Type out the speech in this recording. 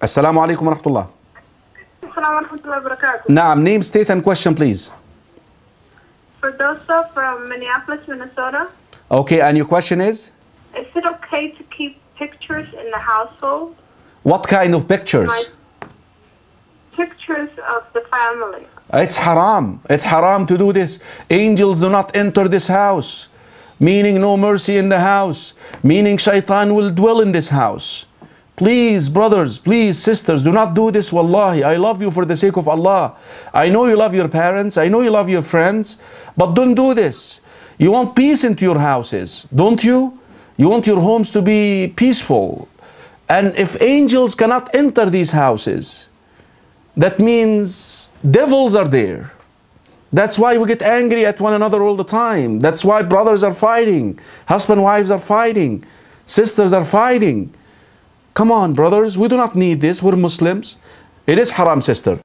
Assalamu alaikum wa rahmatullah. Assalamu alaikum wa barakatuh. Naam, name, state and question please. Ferdosa from Minneapolis, Minnesota. Okay, and your question is? Is it okay to keep pictures in the household? What kind of pictures? Pictures of the family. It's haram. It's haram to do this. Angels do not enter this house. Meaning no mercy in the house. Meaning shaitan will dwell in this house. Please, brothers, please, sisters, do not do this. Wallahi, I love you for the sake of Allah. I know you love your parents, I know you love your friends, but don't do this. You want peace into your houses, don't you? You want your homes to be peaceful. And if angels cannot enter these houses, that means devils are there. That's why we get angry at one another all the time. That's why brothers are fighting, husband wives are fighting, sisters are fighting. Come on, brothers, we do not need this. We're Muslims. It is haram, sister.